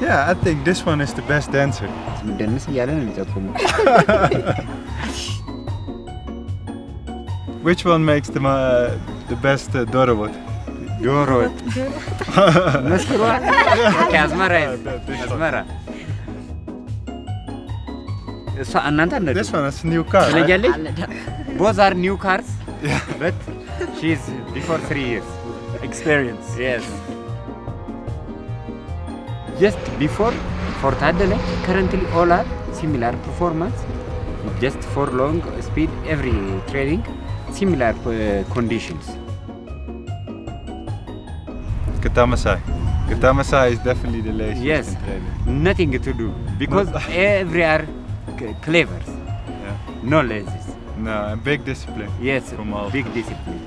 Yeah, I think this one is the best dancer. Which one makes the, uh, the best uh, doro wat? Dorobot. Nasıl var? So this one is new car ትለያለች both are new cars yeah. but she's before three years experience yes just before for Tadale, currently all are similar performance. Just for long speed, every training, similar uh, conditions. Getemesay. Getemesay is definitely the laziest Yes. Nothing to do because every are clever. Yeah. No lazy. No, big discipline. Yes, From all. big discipline.